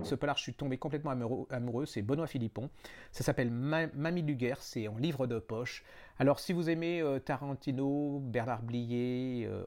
Mmh. Ce polar, je suis tombé complètement amoureux, c'est Benoît Philippon. Ça s'appelle Mamie Luguerre, c'est en livre de poche. Alors si vous aimez euh, Tarantino, Bernard Blier, euh,